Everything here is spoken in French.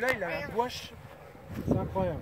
celui-là, il a la gouache. C'est incroyable.